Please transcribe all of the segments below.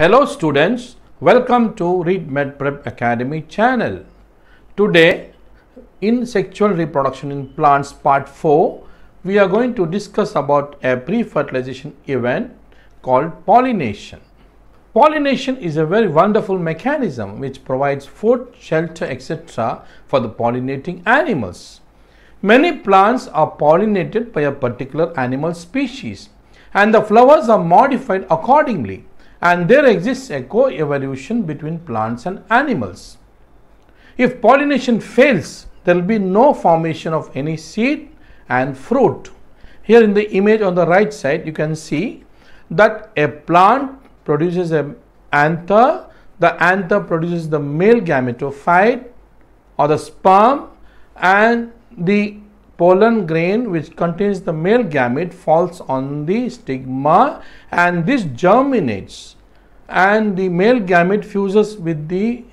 Hello students, welcome to Read Med Prep Academy channel. Today in sexual reproduction in plants part 4 we are going to discuss about a pre-fertilization event called pollination. Pollination is a very wonderful mechanism which provides food, shelter etc. for the pollinating animals. Many plants are pollinated by a particular animal species and the flowers are modified accordingly and there exists a co-evolution between plants and animals. If pollination fails, there will be no formation of any seed and fruit. Here in the image on the right side, you can see that a plant produces an anther, the anther produces the male gametophyte or the sperm and the pollen grain which contains the male gamete falls on the stigma and this germinates and the male gamete fuses with the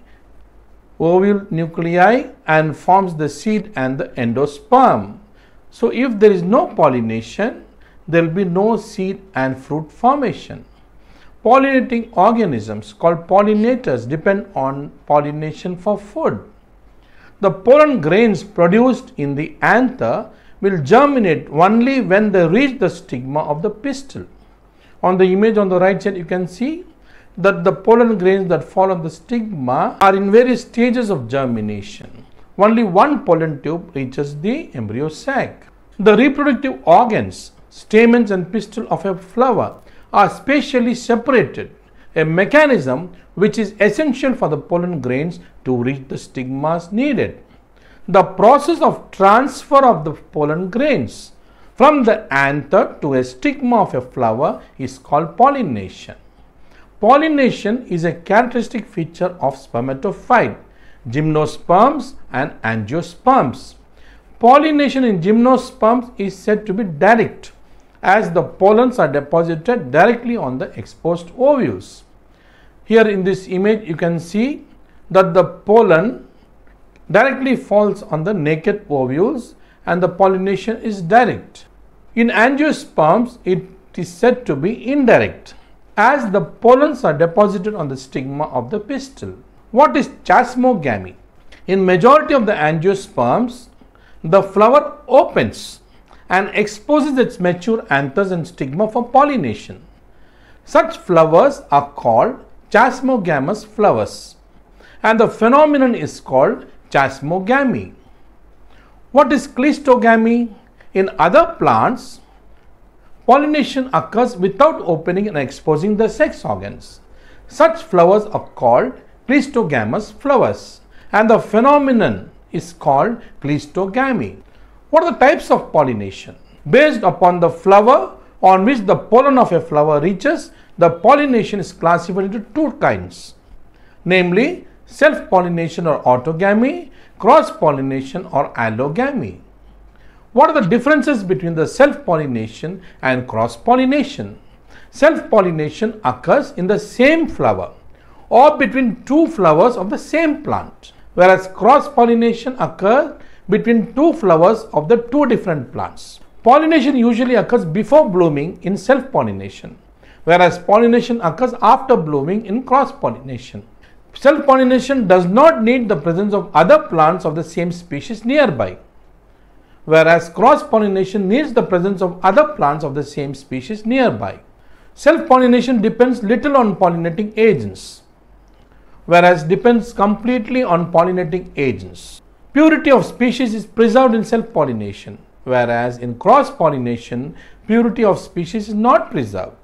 ovule nuclei and forms the seed and the endosperm. So, if there is no pollination, there will be no seed and fruit formation. Pollinating organisms called pollinators depend on pollination for food. The pollen grains produced in the anther will germinate only when they reach the stigma of the pistil. On the image on the right side, you can see that the pollen grains that fall on the stigma are in various stages of germination. Only one pollen tube reaches the embryo sac. The reproductive organs, stamens and pistil of a flower are spatially separated, a mechanism which is essential for the pollen grains to reach the stigmas needed. The process of transfer of the pollen grains from the anther to a stigma of a flower is called pollination. Pollination is a characteristic feature of spermatophyte, gymnosperms and angiosperms. Pollination in gymnosperms is said to be direct as the pollens are deposited directly on the exposed ovules. Here in this image you can see that the pollen directly falls on the naked ovules and the pollination is direct. In angiosperms it is said to be indirect as the pollens are deposited on the stigma of the pistil. What is chasmogamy? In majority of the angiosperms, the flower opens and exposes its mature anthers and stigma for pollination. Such flowers are called chasmogamous flowers and the phenomenon is called chasmogamy. What is cleistogamy? In other plants, pollination occurs without opening and exposing the sex organs. Such flowers are called cleistogamous flowers and the phenomenon is called cleistogamy. What are the types of pollination? Based upon the flower on which the pollen of a flower reaches, the pollination is classified into two kinds, namely self-pollination or autogamy, cross-pollination or allogamy. What are the differences between the self-pollination and cross-pollination? Self-pollination occurs in the same flower or between two flowers of the same plant, whereas cross-pollination occurs between two flowers of the two different plants. Pollination usually occurs before blooming in self-pollination, whereas pollination occurs after blooming in cross-pollination. Self-pollination does not need the presence of other plants of the same species nearby, whereas cross-pollination needs the presence of other plants of the same species nearby. Self-pollination depends little on pollinating agents, whereas depends completely on pollinating agents. Purity of species is preserved in self-pollination, whereas in cross-pollination, purity of species is not preserved.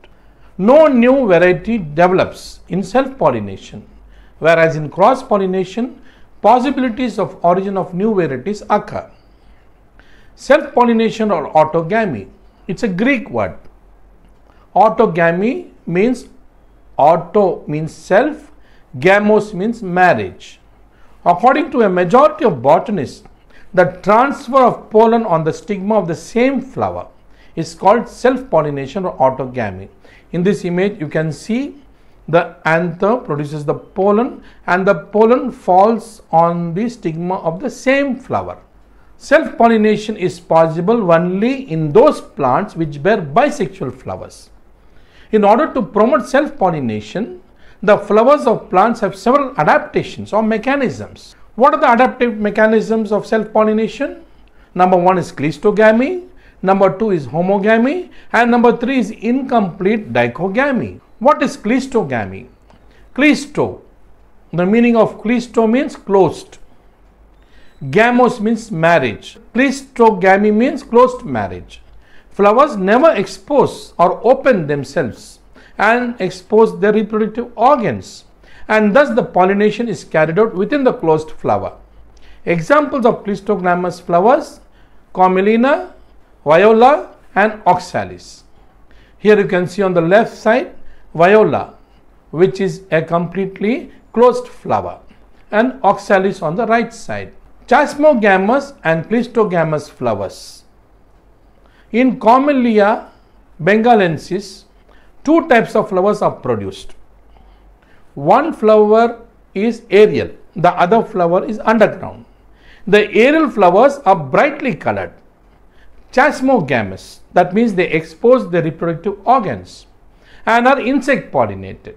No new variety develops in self-pollination, whereas in cross-pollination, possibilities of origin of new varieties occur. Self-pollination or autogamy, it's a Greek word. Autogamy means auto means self, gamos means marriage. According to a majority of botanists, the transfer of pollen on the stigma of the same flower is called self-pollination or autogamy. In this image, you can see the anther produces the pollen and the pollen falls on the stigma of the same flower. Self-pollination is possible only in those plants which bear bisexual flowers. In order to promote self-pollination, the flowers of plants have several adaptations or mechanisms. What are the adaptive mechanisms of self-pollination? Number one is cleistogamy, number two is homogamy, and number three is incomplete dichogamy. What is cleistogamy? Cleisto, the meaning of cleisto means closed. Gamos means marriage. Cleistogamy means closed marriage. Flowers never expose or open themselves and expose their reproductive organs and thus the pollination is carried out within the closed flower. Examples of cleistogamous flowers Commelina, Viola and Oxalis. Here you can see on the left side Viola which is a completely closed flower and Oxalis on the right side. Chasmogamous and cleistogamous flowers. In Commelina benghalensis, two types of flowers are produced. One flower is aerial, the other flower is underground. The aerial flowers are brightly colored. Chasmogamous, that means they expose their reproductive organs and are insect pollinated.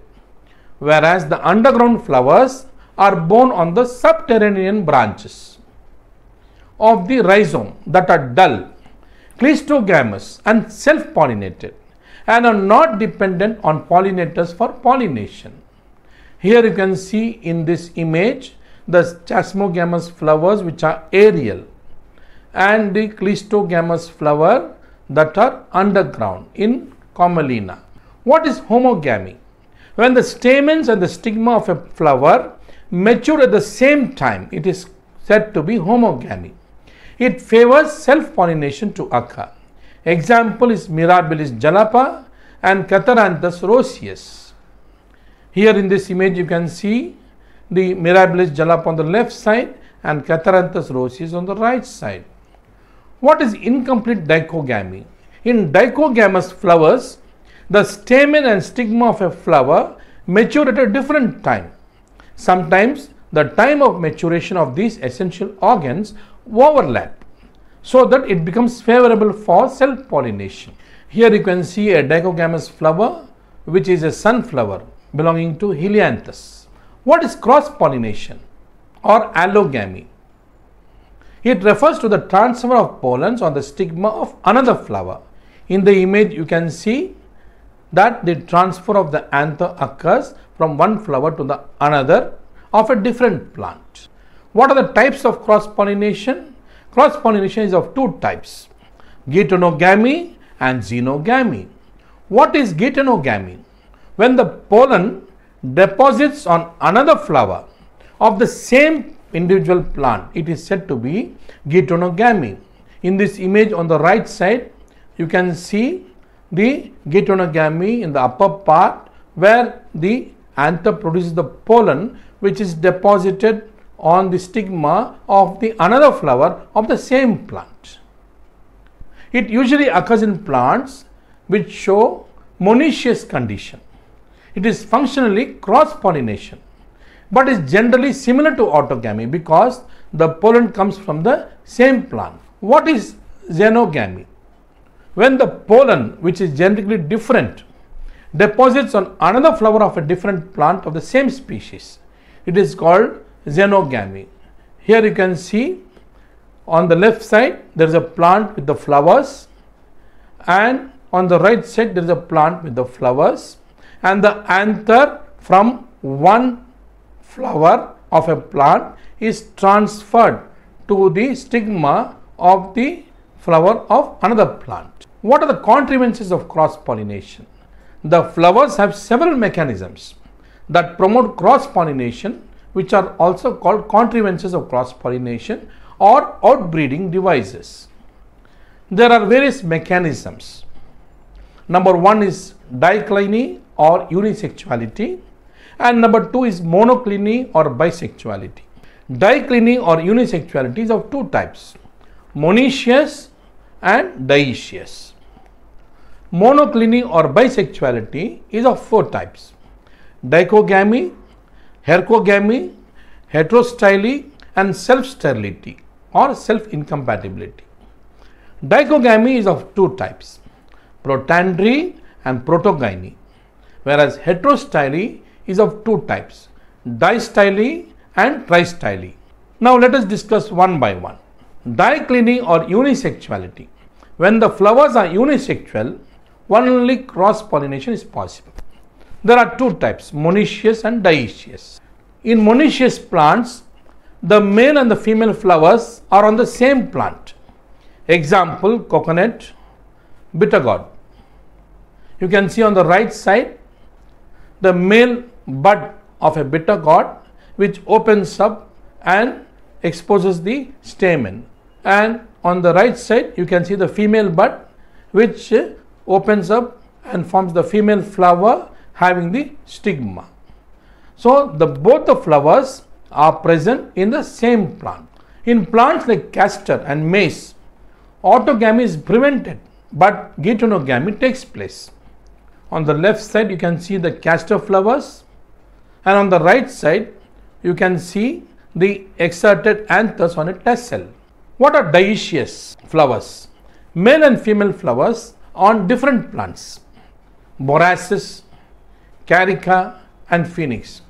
Whereas the underground flowers are borne on the subterranean branches of the rhizome that are dull, cleistogamous and self-pollinated and are not dependent on pollinators for pollination. Here you can see in this image the chasmogamous flowers which are aerial and the cleistogamous flower that are underground in Commelina. What is homogamy? When the stamens and the stigma of a flower mature at the same time, it is said to be homogamy. It favors self-pollination to occur. Example is Mirabilis jalapa and Catharanthus roseus. Here in this image you can see the Mirabilis jalapa on the left side and Catharanthus roseus on the right side. What is incomplete dichogamy? In dichogamous flowers, the stamen and stigma of a flower mature at a different time. Sometimes the time of maturation of these essential organs overlap so that it becomes favorable for self-pollination. Here you can see a dichogamous flower which is a sunflower belonging to Helianthus. What is cross-pollination or allogamy? It refers to the transfer of pollens on the stigma of another flower. In the image you can see that the transfer of the anther occurs from one flower to the another of a different plant. What are the types of cross pollination? Cross pollination is of two types geitonogamy and xenogamy. What is geitonogamy? When the pollen deposits on another flower of the same individual plant, it is said to be geitonogamy. In this image on the right side, you can see the geitonogamy in the upper part where the anther produces the pollen which is deposited on the stigma of the another flower of the same plant. It usually occurs in plants which show monoecious condition. It is functionally cross pollination but is generally similar to autogamy because the pollen comes from the same plant. What is xenogamy? When the pollen which is genetically different deposits on another flower of a different plant of the same species, it is called xenogamy. Here you can see on the left side there is a plant with the flowers and on the right side there is a plant with the flowers and the anther from one flower of a plant is transferred to the stigma of the flower of another plant. What are the contrivances of cross pollination? The flowers have several mechanisms that promote cross pollination which are also called contrivances of cross pollination or outbreeding devices. There are various mechanisms. Number one is dicliny or unisexuality and number two is monocliny or bisexuality. Dicliny or unisexuality is of two types, monoecious and dioecious. Monocliny or bisexuality is of four types, dichogamy, hercogamy, heterostyly and self-sterility or self-incompatibility. Dichogamy is of two types, protandry and protogyny, whereas heterostyly is of two types, distyle and tristyle. Now let us discuss one by one. Dicliny or unisexuality. When the flowers are unisexual, only cross pollination is possible. There are two types, monoecious and dioecious. In monoecious plants, the male and the female flowers are on the same plant. Example, coconut, bitter gourd. You can see on the right side the male bud of a bitter gourd which opens up and exposes the stamen and on the right side you can see the female bud which opens up and forms the female flower having the stigma. So, the both the flowers are present in the same plant. In plants like castor and maize, autogamy is prevented but geitonogamy takes place. On the left side you can see the castor flowers and on the right side you can see the exerted anthers on a tassel. What are dioecious flowers? Male and female flowers on different plants. Borassus, carica and phoenix.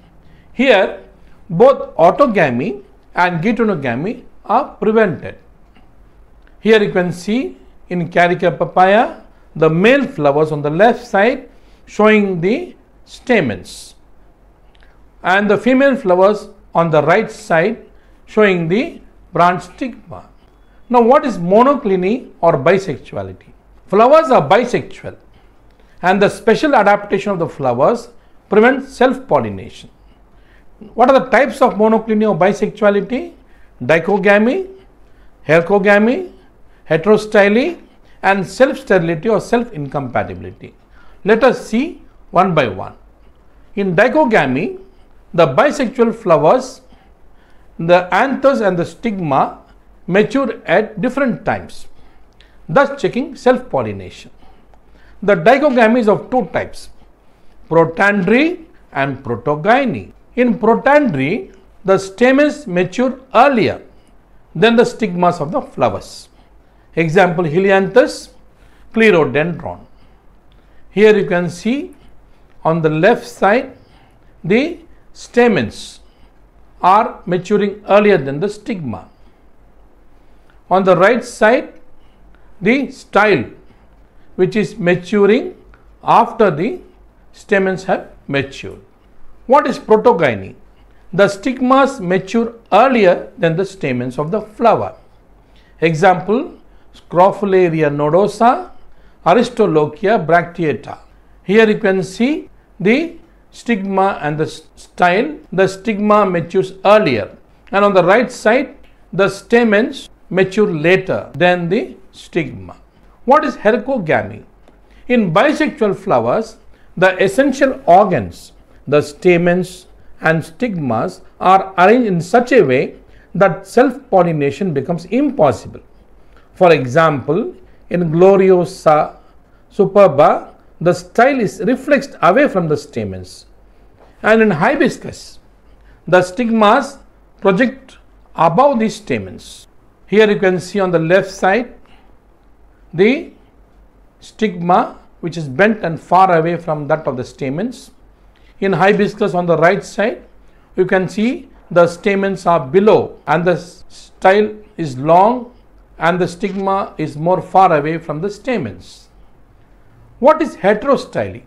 Here both autogamy and geitonogamy are prevented. Here you can see in Carica papaya the male flowers on the left side showing the stamens and the female flowers on the right side showing the branch stigma. Now what is monocliny or bisexuality? Flowers are bisexual and the special adaptation of the flowers prevents self-pollination. What are the types of monocliny or bisexuality? Dichogamy, hercogamy, heterostyle and self-sterility or self-incompatibility. Let us see one by one. In dichogamy, the bisexual flowers, the anthers and the stigma mature at different times, thus checking self-pollination. The dichogamy is of two types, protandry and protogyny. In protandry, the stamens mature earlier than the stigmas of the flowers. Example Helianthus clerodendron. Here you can see on the left side the stamens are maturing earlier than the stigma. On the right side the style which is maturing after the stamens have matured. What is protogyny? The stigmas mature earlier than the stamens of the flower. Example Scrophularia nodosa, Aristolochia bracteata. Here you can see the stigma and the style. The stigma matures earlier and on the right side the stamens mature later than the stigma. What is hercogamy? In bisexual flowers, the essential organs, the stamens and stigmas are arranged in such a way that self-pollination becomes impossible. For example, in Gloriosa superba, the style is reflexed away from the stamens. And in hibiscus, the stigmas project above the stamens. Here you can see on the left side the stigma which is bent and far away from that of the stamens. In hibiscus on the right side, you can see the stamens are below and the style is long and the stigma is more far away from the stamens. What is heterostyle?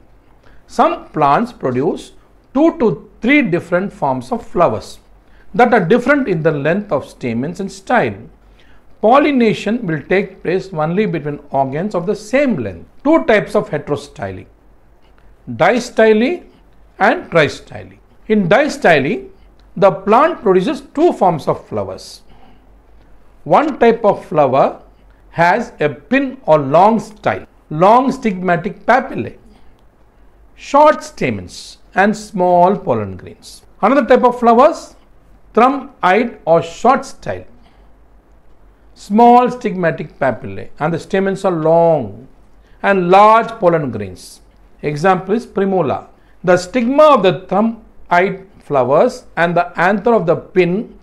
Some plants produce two to three different forms of flowers that are different in the length of stamens and style. Pollination will take place only between organs of the same length. Two types of heterostyle, distyle and tristyle. In distyle, the plant produces two forms of flowers. One type of flower has a pin or long style, long stigmatic papillae, short stamens and small pollen grains. Another type of flowers, thrum-eyed or short style, small stigmatic papillae and the stamens are long and large pollen grains. Example is primula. The stigma of the thrum-eyed flowers and the anther of the pin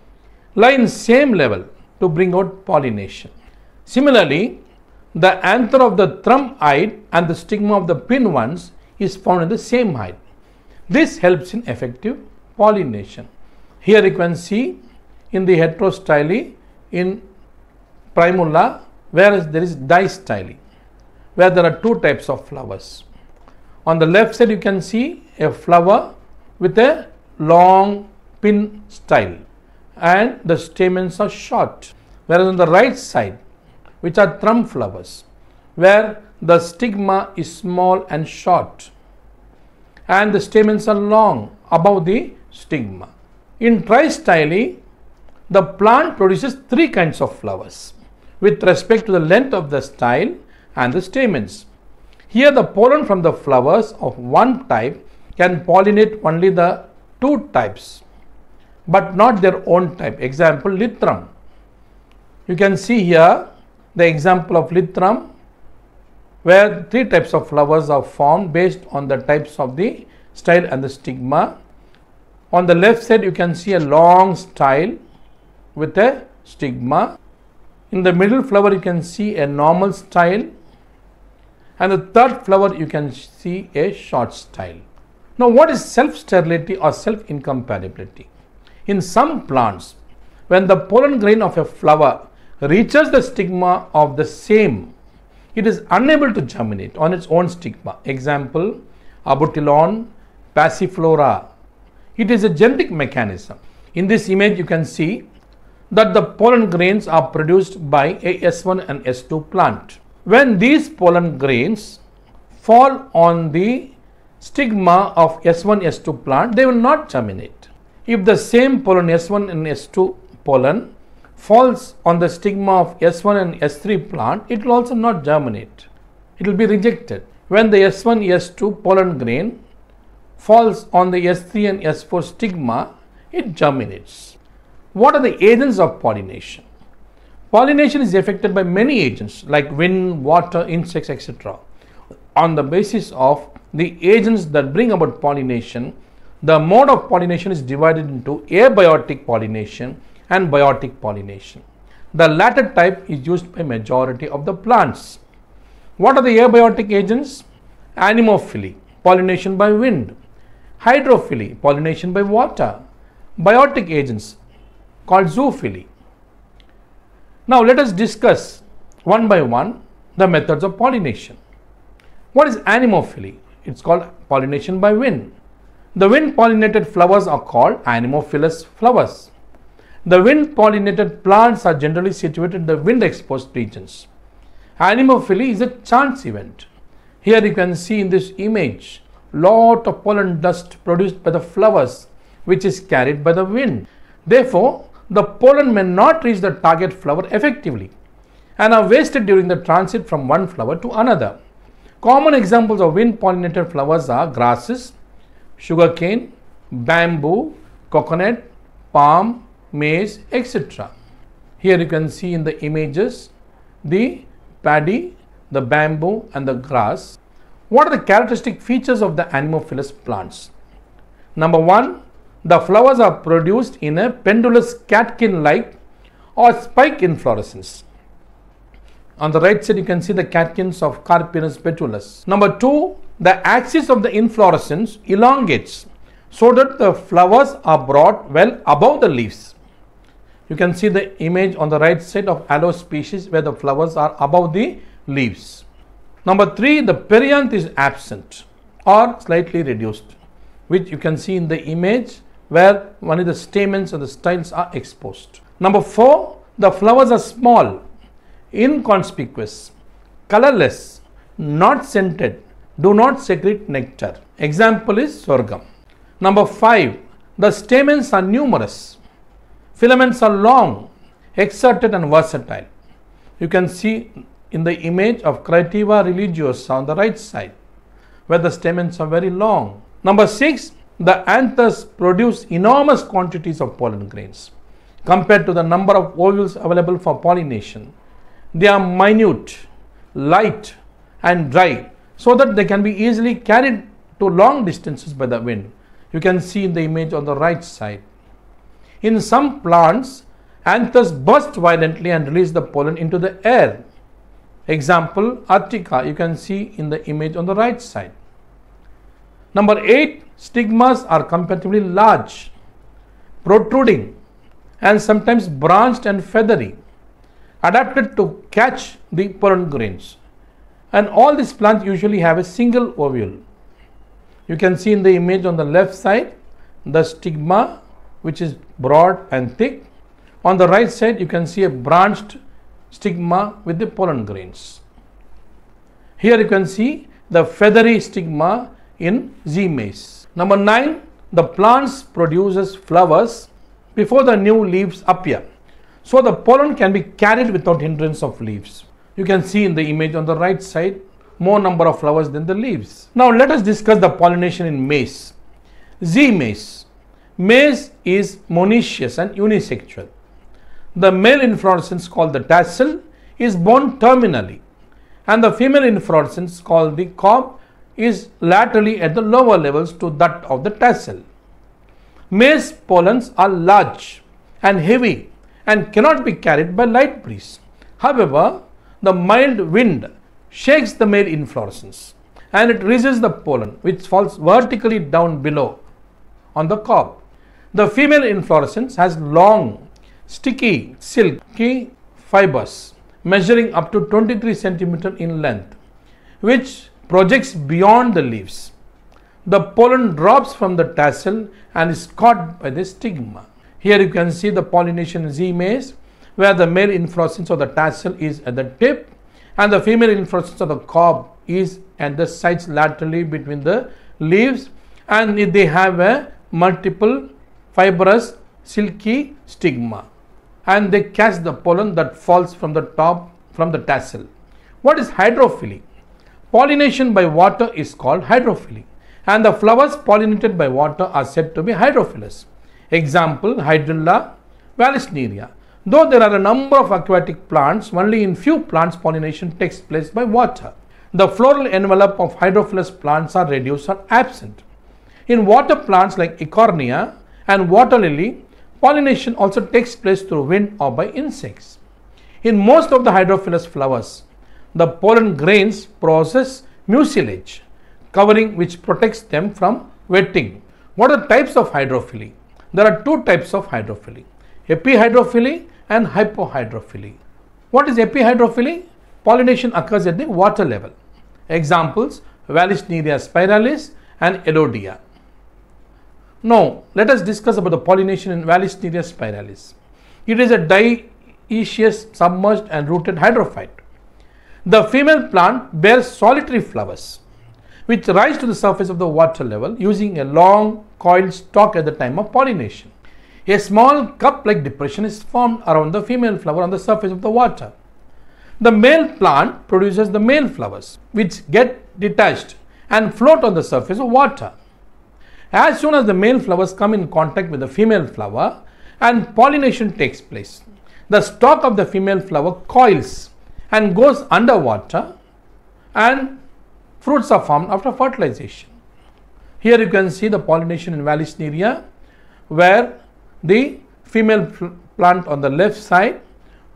lie in same level to bring out pollination. Similarly, the anther of the thrum-eyed and the stigma of the pin ones is found in the same height. This helps in effective pollination. Here you can see in the heterostyle in primula whereas there is distyle where there are two types of flowers. On the left side you can see a flower with a long pin style and the stamens are short whereas on the right side which are thrum flowers where the stigma is small and short and the stamens are long above the stigma. In tristyle, the plant produces three kinds of flowers with respect to the length of the style and the stamens. Here the pollen from the flowers of one type can pollinate only the two types but not their own type. Example Lythrum. You can see here the example of Lythrum where three types of flowers are formed based on the types of the style and the stigma. On the left side you can see a long style with a stigma. In the middle flower you can see a normal style and the third flower you can see a short style. Now what is self-sterility or self-incompatibility? In some plants, when the pollen grain of a flower reaches the stigma of the same, it is unable to germinate on its own stigma. Example, Abutilon passiflora. It is a genetic mechanism. In this image, you can see that the pollen grains are produced by a S1 and S2 plant. When these pollen grains fall on the stigma of S1, S2 plant, they will not germinate. If the same pollen S1 and S2 pollen falls on the stigma of S1 and S3 plant, it will also not germinate. It will be rejected. When the S1, S2 pollen grain falls on the S3 and S4 stigma, it germinates. What are the agents of pollination? Pollination is affected by many agents like wind, water, insects, etc. On the basis of the agents that bring about pollination, the mode of pollination is divided into abiotic pollination and biotic pollination. The latter type is used by majority of the plants. What are the abiotic agents? Anemophily, pollination by wind. Hydrophily, pollination by water. Biotic agents called zoophily. Now let us discuss one by one the methods of pollination. What is anemophily? It's called pollination by wind. The wind pollinated flowers are called anemophilous flowers. The wind pollinated plants are generally situated in the wind exposed regions. Anemophily is a chance event. Here you can see in this image lot of pollen dust produced by the flowers which is carried by the wind. Therefore, the pollen may not reach the target flower effectively and are wasted during the transit from one flower to another. Common examples of wind pollinated flowers are grasses, sugarcane, bamboo, coconut, palm, maize, etc. Here you can see in the images the paddy, the bamboo and the grass. What are the characteristic features of the anemophilous plants? Number one, the flowers are produced in a pendulous catkin-like or spike inflorescence. On the right side, you can see the catkins of Carpinus betulus. Number two, the axis of the inflorescence elongates so that the flowers are brought well above the leaves. You can see the image on the right side of aloe species where the flowers are above the leaves. Number three, the perianth is absent or slightly reduced, which you can see in the image where of the stamens and the styles are exposed. Number four, the flowers are small, inconspicuous, colorless, not scented, do not secrete nectar. Example is sorghum. Number 5. The stamens are numerous. Filaments are long, exerted and versatile. You can see in the image of Crateva religiosa on the right side where the stamens are very long. Number 6. The anthers produce enormous quantities of pollen grains compared to the number of ovules available for pollination. They are minute, light and dry so that they can be easily carried to long distances by the wind. You can see in the image on the right side. In some plants, anthers burst violently and release the pollen into the air. Example, Urtica, you can see in the image on the right side. Number 8, stigmas are comparatively large, protruding, and sometimes branched and feathery, adapted to catch the pollen grains. And all these plants usually have a single ovule. You can see in the image on the left side the stigma which is broad and thick. On the right side you can see a branched stigma with the pollen grains. Here you can see the feathery stigma in Zea mays. Number 9 the plants produces flowers before the new leaves appear. So the pollen can be carried without hindrance of leaves. You can see in the image on the right side more number of flowers than the leaves. Now let us discuss the pollination in maize. Zea mays. Maize is monoecious and unisexual. The male inflorescence called the tassel is borne terminally and the female inflorescence called the cob is laterally at the lower levels to that of the tassel. Maize pollens are large and heavy and cannot be carried by light breeze. However, the mild wind shakes the male inflorescence and it raises the pollen which falls vertically down below on the cob. The female inflorescence has long, sticky, silky fibers measuring up to 23 centimeter in length which projects beyond the leaves. The pollen drops from the tassel and is caught by the stigma. Here you can see the pollination Zea mays where the male inflorescence of the tassel is at the tip and the female inflorescence of the cob is at the sides laterally between the leaves and they have a multiple fibrous silky stigma and they catch the pollen that falls from the top from the tassel. What is hydrophily? Pollination by water is called hydrophily and the flowers pollinated by water are said to be hydrophilous. Example Hydrilla vallisneria Though there are a number of aquatic plants, only in few plants pollination takes place by water. The floral envelope of hydrophilous plants are reduced or absent. In water plants like Eichhornia and water lily, pollination also takes place through wind or by insects. In most of the hydrophilous flowers, the pollen grains process mucilage, covering which protects them from wetting. What are types of hydrophily? There are two types of hydrophily epihydrophily and hypohydrophily. What is epihydrophily? Pollination occurs at the water level. Examples Vallisneria spiralis and Elodea. Now, let us discuss about the pollination in Vallisneria spiralis. It is a dioecious, submerged and rooted hydrophyte. The female plant bears solitary flowers which rise to the surface of the water level using a long coiled stalk at the time of pollination. A small cup-like depression is formed around the female flower on the surface of the water. The male plant produces the male flowers which get detached and float on the surface of water. As soon as the male flowers come in contact with the female flower and pollination takes place, the stalk of the female flower coils and goes underwater and fruits are formed after fertilization. Here you can see the pollination in Vallisneria where the female plant on the left side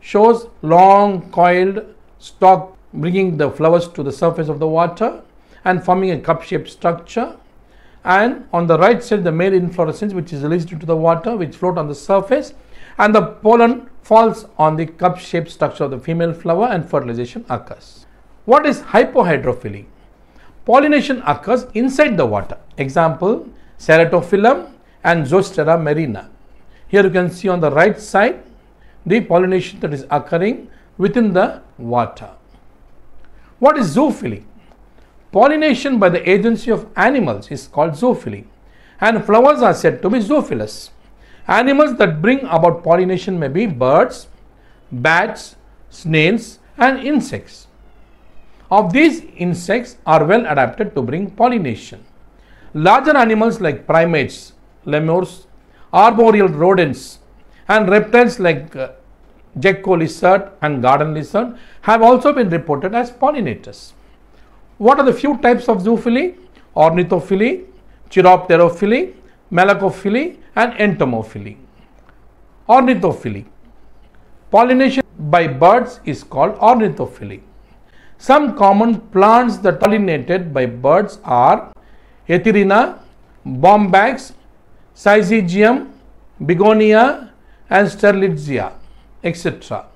shows long coiled stalk bringing the flowers to the surface of the water and forming a cup shaped structure and on the right side the male inflorescence which is released into the water which float on the surface and the pollen falls on the cup shaped structure of the female flower and fertilization occurs. What is hypohydrophily? Pollination occurs inside the water. Example Ceratophyllum and Zostera marina. Here you can see on the right side the pollination that is occurring within the water. What is zoophily? Pollination by the agency of animals is called zoophily and flowers are said to be zoophilous. Animals that bring about pollination may be birds, bats, snails and insects. Of these insects are well adapted to bring pollination. Larger animals like primates, lemurs, arboreal rodents and reptiles like uh, gecko lizard and garden lizard have also been reported as pollinators. What are the few types of zoophily? Ornithophily, chiropterophily, malacophily and entomophily. Ornithophily. Pollination by birds is called ornithophily. Some common plants that are pollinated by birds are Erythrina, Bombax, Syzygium, Begonia and Strelitzia, etc.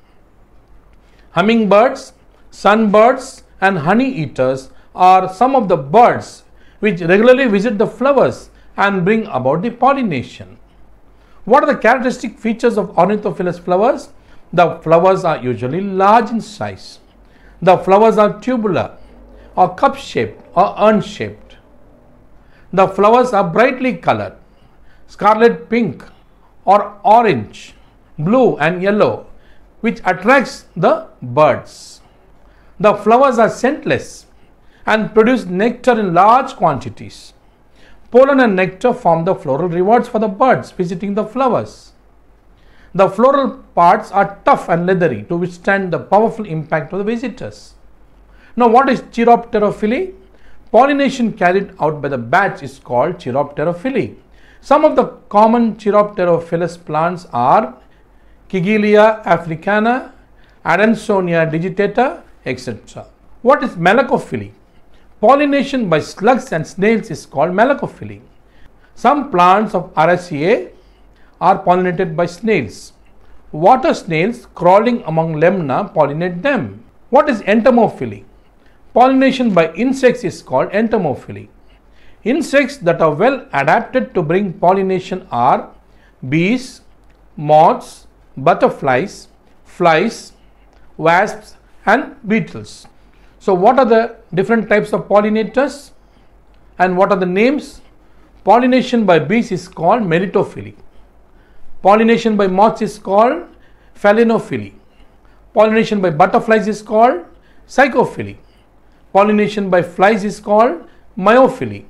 Hummingbirds, sunbirds and honey eaters are some of the birds which regularly visit the flowers and bring about the pollination. What are the characteristic features of ornithophilous flowers? The flowers are usually large in size. The flowers are tubular or cup shaped or urn shaped. The flowers are brightly colored, scarlet pink or orange, blue and yellow, which attracts the birds. The flowers are scentless and produce nectar in large quantities. Pollen and nectar form the floral rewards for the birds visiting the flowers. The floral parts are tough and leathery to withstand the powerful impact of the visitors. Now, what is chiropterophily? Pollination carried out by the bats is called chiropterophily. Some of the common chiropterophilous plants are Kigelia africana, Adansonia digitata, etc. What is malacophily? Pollination by slugs and snails is called malacophily. Some plants of Araceae are pollinated by snails. Water snails crawling among lemna pollinate them. What is entomophily? Pollination by insects is called entomophily. Insects that are well adapted to bring pollination are bees, moths, butterflies, flies, wasps and beetles. So, what are the different types of pollinators and what are the names? Pollination by bees is called melittophily. Pollination by moths is called phalaenophily. Pollination by butterflies is called psychophily. Pollination by flies is called myophily.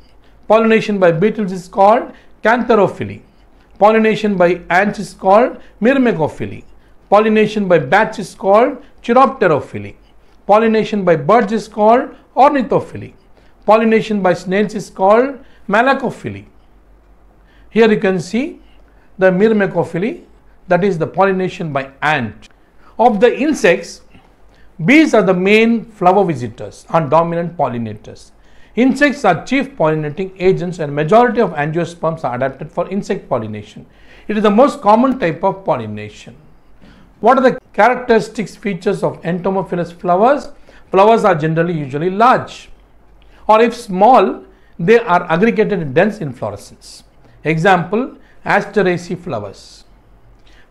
Pollination by beetles is called cantharophily. Pollination by ants is called myrmecophily. Pollination by bats is called chiropterophily. Pollination by birds is called ornithophily. Pollination by snails is called malacophily. Here you can see the myrmecophily that is the pollination by ant. Of the insects, bees are the main flower visitors and dominant pollinators. Insects are chief pollinating agents and majority of angiosperms are adapted for insect pollination. It is the most common type of pollination. What are the characteristics features of entomophilous flowers? Flowers are generally usually large or if small they are aggregated in dense inflorescence. Example Asteraceae flowers.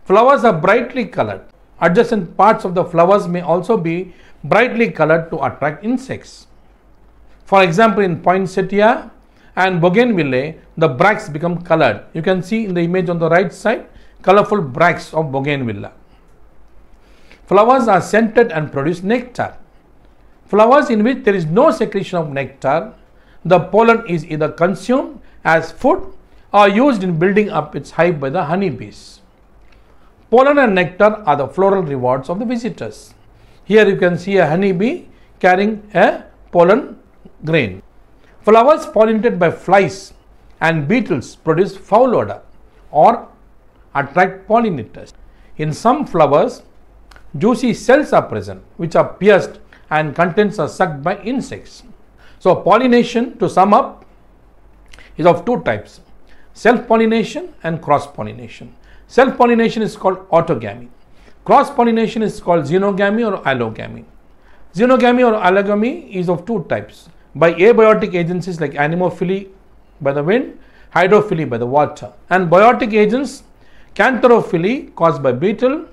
Flowers are brightly colored. Adjacent parts of the flowers may also be brightly colored to attract insects. For example, in poinsettia and bougainvillea, the bracts become colored. You can see in the image on the right side, colorful bracts of bougainvillea. Flowers are scented and produce nectar. Flowers in which there is no secretion of nectar, the pollen is either consumed as food or used in building up its hive by the honeybees. Pollen and nectar are the floral rewards of the visitors. Here you can see a honeybee carrying a pollen grain. Flowers pollinated by flies and beetles produce foul odor or attract pollinators. In some flowers, juicy cells are present which are pierced and contents are sucked by insects. So, pollination to sum up is of two types self pollination and cross pollination. Self pollination is called autogamy, cross pollination is called xenogamy or allogamy. Xenogamy or allogamy is of two types by abiotic agencies like anemophily by the wind, hydrophily by the water, and biotic agents cantharophily caused by beetle,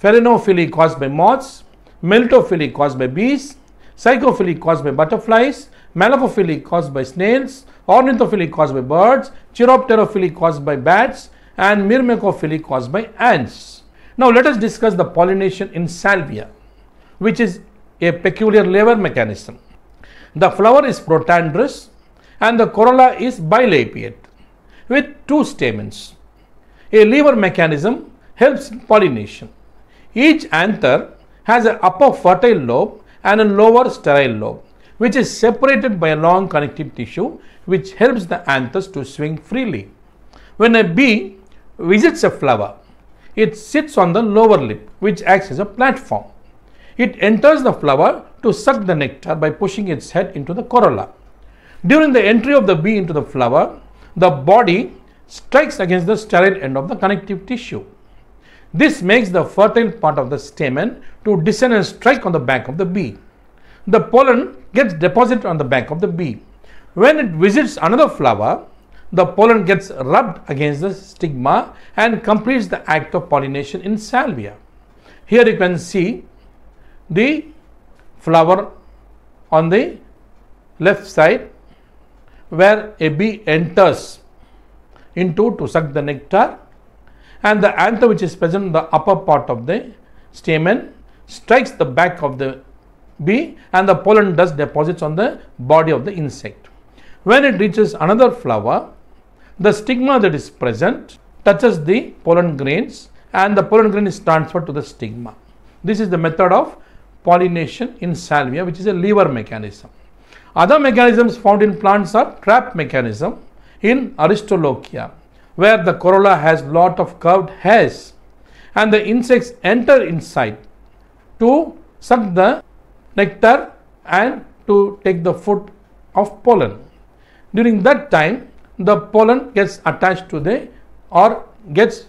phalaenophily caused by moths, melittophily caused by bees, psychophily caused by butterflies, malacophily caused by snails, ornithophily caused by birds, chiropterophily caused by bats, and myrmecophily caused by ants. Now let us discuss the pollination in salvia, which is a peculiar lever mechanism. The flower is protandrous and the corolla is bilabiate with two stamens. A lever mechanism helps in pollination. Each anther has an upper fertile lobe and a lower sterile lobe, which is separated by a long connective tissue which helps the anthers to swing freely. When a bee visits a flower, it sits on the lower lip, which acts as a platform. It enters the flower to suck the nectar by pushing its head into the corolla. During the entry of the bee into the flower, the body strikes against the sterile end of the connective tissue. This makes the fertile part of the stamen to descend and strike on the back of the bee. The pollen gets deposited on the back of the bee. When it visits another flower, the pollen gets rubbed against the stigma and completes the act of pollination in salvia. Here you can see the flower on the left side where a bee enters into to suck the nectar and the anther which is present in the upper part of the stamen strikes the back of the bee and the pollen dust deposits on the body of the insect. When it reaches another flower, the stigma that is present touches the pollen grains and the pollen grain is transferred to the stigma. This is the method of pollination in salvia which is a lever mechanism. Other mechanisms found in plants are trap mechanism in Aristolochia where the corolla has lot of curved hairs and the insects enter inside to suck the nectar and to take the food of pollen. During that time the pollen gets attached to the or gets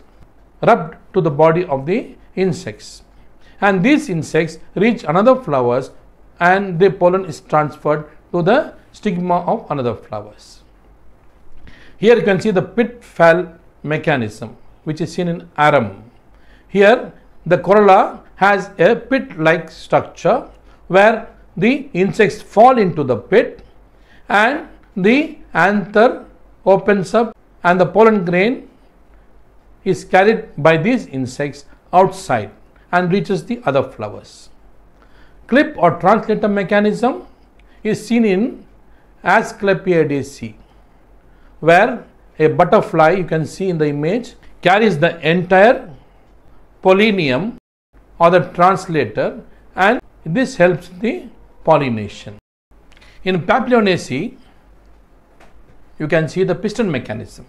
rubbed to the body of the insects and these insects reach another flowers and the pollen is transferred to the stigma of another flowers. Here you can see the pit fall mechanism which is seen in arum. Here the corolla has a pit like structure where the insects fall into the pit and the anther opens up and the pollen grain is carried by these insects outside and reaches the other flowers. Clip or translator mechanism is seen in Asclepiadaceae where a butterfly you can see in the image carries the entire pollinium or the translator and this helps the pollination. In Papilionaceae you can see the piston mechanism.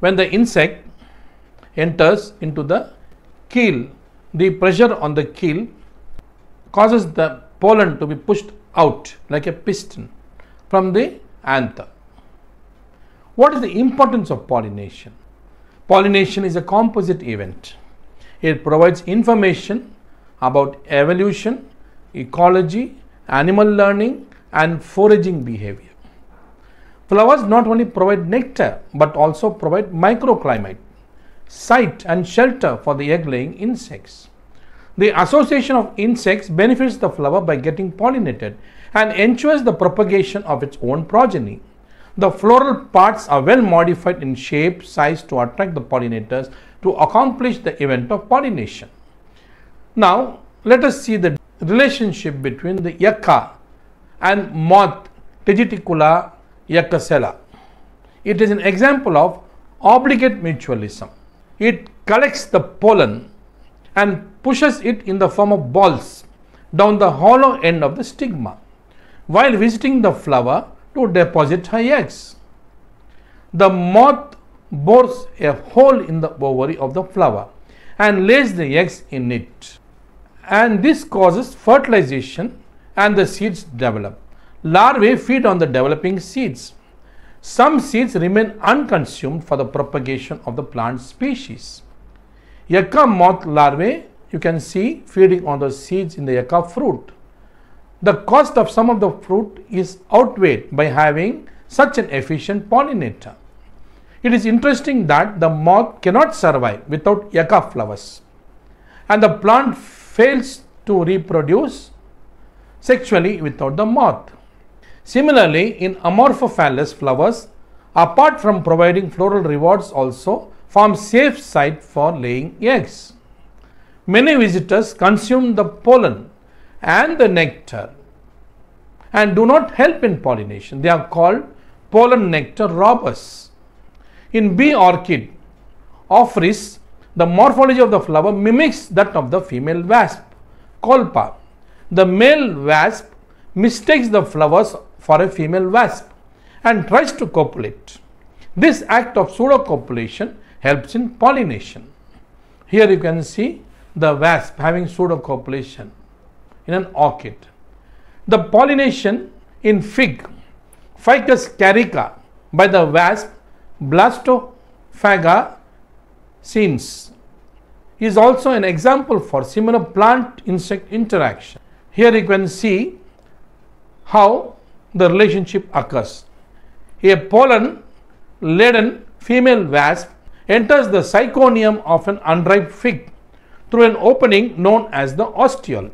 When the insect enters into the keel, the pressure on the keel causes the pollen to be pushed out like a piston from the anther. What is the importance of pollination? Pollination is a composite event. It provides information about evolution, ecology, animal learning, and foraging behavior. Flowers not only provide nectar but also provide microclimate, site and shelter for the egg laying insects. The association of insects benefits the flower by getting pollinated and ensures the propagation of its own progeny. The floral parts are well modified in shape, size to attract the pollinators to accomplish the event of pollination. Now, let us see the relationship between the yucca and moth Tegeticula yuccasella. It is an example of obligate mutualism. It collects the pollen and pushes it in the form of balls down the hollow end of the stigma while visiting the flower to deposit her eggs. The moth bores a hole in the ovary of the flower and lays the eggs in it. And this causes fertilization and the seeds develop. Larvae feed on the developing seeds. Some seeds remain unconsumed for the propagation of the plant species. Yucca moth larvae you can see feeding on the seeds in the yucca fruit. The cost of some of the fruit is outweighed by having such an efficient pollinator. It is interesting that the moth cannot survive without yucca flowers and the plant fails to reproduce sexually without the moth. Similarly, in Amorphophallus flowers, apart from providing floral rewards also form safe site for laying eggs. Many visitors consume the pollen and the nectar and do not help in pollination. They are called pollen nectar robbers. In bee orchid, Ophrys, the morphology of the flower mimics that of the female wasp, Colpa. The male wasp mistakes the flowers for a female wasp and tries to copulate. This act of pseudocopulation helps in pollination. Here you can see the wasp having pseudocopulation in an orchid. The pollination in fig ficus carica by the wasp Blastophaga psenes is also an example for similar plant insect interaction. Here you can see how the relationship occurs. A pollen laden female wasp enters the syconium of an unripe fig through an opening known as the ostiole.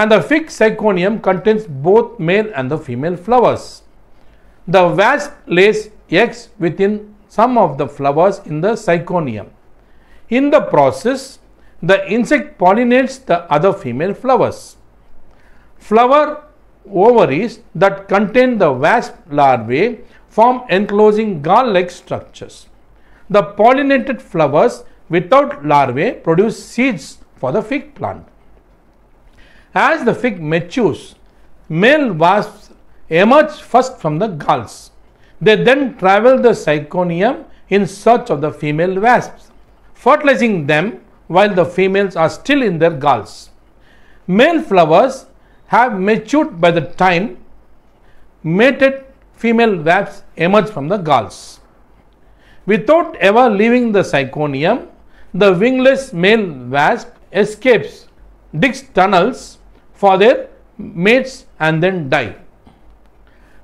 And the fig syconium contains both male and the female flowers. The wasp lays eggs within some of the flowers in the syconium. In the process, the insect pollinates the other female flowers. Flower ovaries that contain the wasp larvae form enclosing gall-like structures. The pollinated flowers without larvae produce seeds for the fig plant. As the fig matures, male wasps emerge first from the galls. They then travel the syconium in search of the female wasps, fertilizing them while the females are still in their galls. Male flowers have matured by the time mated female wasps emerge from the galls. Without ever leaving the syconium, the wingless male wasp escapes, digs tunnels for their mates and then die.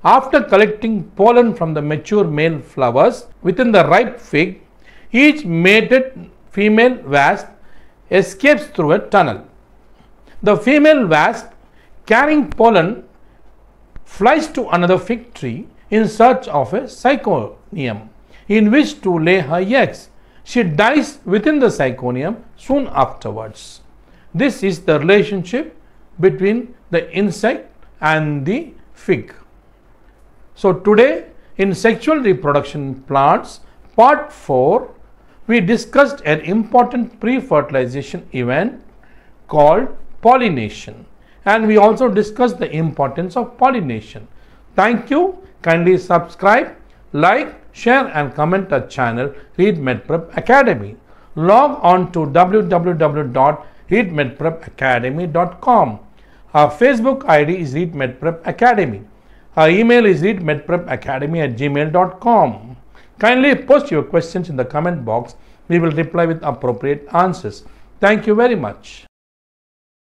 After collecting pollen from the mature male flowers within the ripe fig, each mated female wasp escapes through a tunnel. The female wasp carrying pollen flies to another fig tree in search of a syconium in which to lay her eggs. She dies within the syconium soon afterwards. This is the relationship between the insect and the fig. So, today in sexual reproduction plants, part 4, we discussed an important pre fertilization event called pollination and we also discussed the importance of pollination. Thank you. Kindly subscribe, like, share and comment our channel Read MedPrep Academy. Log on to www.readmedprepacademy.com. Our Facebook ID is Read MedPrep Academy. Our email is readmedprepacademy at gmail.com. Kindly post your questions in the comment box. We will reply with appropriate answers. Thank you very much.